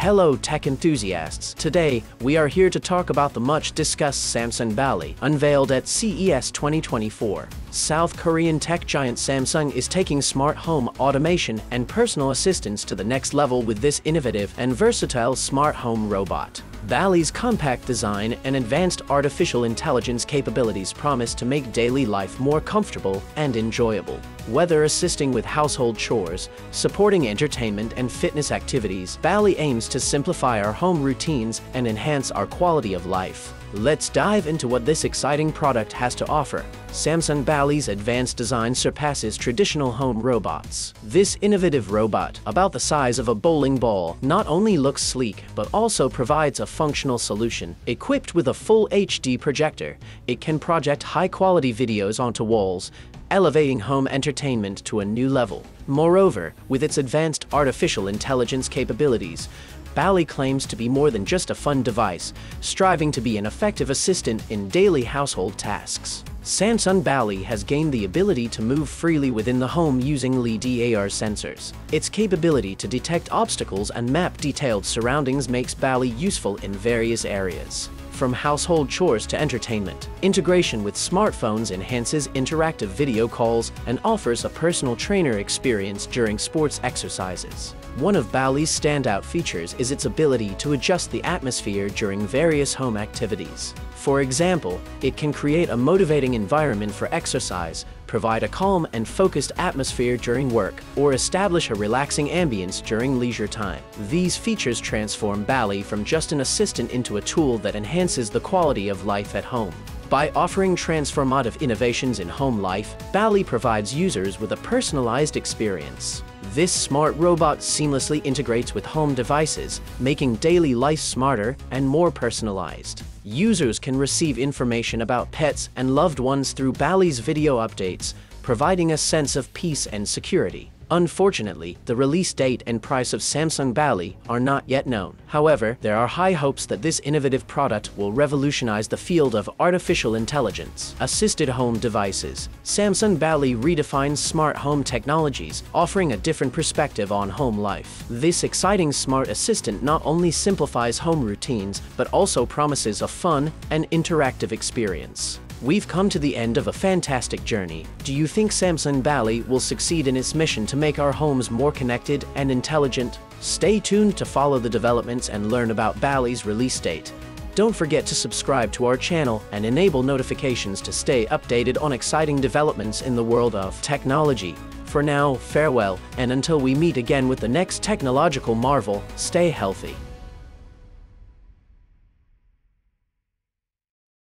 Hello tech enthusiasts. Today, we are here to talk about the much discussed Samsung Ballie, unveiled at CES 2024. South Korean tech giant Samsung is taking smart home automation and personal assistance to the next level with this innovative and versatile smart home robot. Ballie's compact design and advanced artificial intelligence capabilities promise to make daily life more comfortable and enjoyable. Whether assisting with household chores, supporting entertainment and fitness activities, Ballie aims to simplify our home routines and enhance our quality of life. Let's dive into what this exciting product has to offer. Samsung Ballie's advanced design surpasses traditional home robots. This innovative robot, about the size of a bowling ball, not only looks sleek, but also provides a functional solution. Equipped with a full HD projector, it can project high-quality videos onto walls, elevating home entertainment to a new level. Moreover, with its advanced artificial intelligence capabilities, Ballie claims to be more than just a fun device, striving to be an effective assistant in daily household tasks. Samsung Ballie has gained the ability to move freely within the home using LiDAR sensors. Its capability to detect obstacles and map detailed surroundings makes Ballie useful in various areas from household chores to entertainment. Integration with smartphones enhances interactive video calls and offers a personal trainer experience during sports exercises. One of Ballie's standout features is its ability to adjust the atmosphere during various home activities. For example, it can create a motivating environment for exercise, provide a calm and focused atmosphere during work, or establish a relaxing ambience during leisure time. These features transform Ballie from just an assistant into a tool that enhances the quality of life at home. By offering transformative innovations in home life, Ballie provides users with a personalized experience. This smart robot seamlessly integrates with home devices, making daily life smarter and more personalized. Users can receive information about pets and loved ones through Ballie's video updates, providing a sense of peace and security. Unfortunately, the release date and price of Samsung Ballie are not yet known. However, there are high hopes that this innovative product will revolutionize the field of artificial intelligence. Assisted home devices. Samsung Ballie redefines smart home technologies, offering a different perspective on home life. This exciting smart assistant not only simplifies home routines, but also promises a fun and interactive experience. We've come to the end of a fantastic journey. Do you think Samsung Ballie will succeed in its mission to make our homes more connected and intelligent? Stay tuned to follow the developments and learn about Ballie's release date. Don't forget to subscribe to our channel and enable notifications to stay updated on exciting developments in the world of technology. For now, farewell, and until we meet again with the next technological marvel, stay healthy.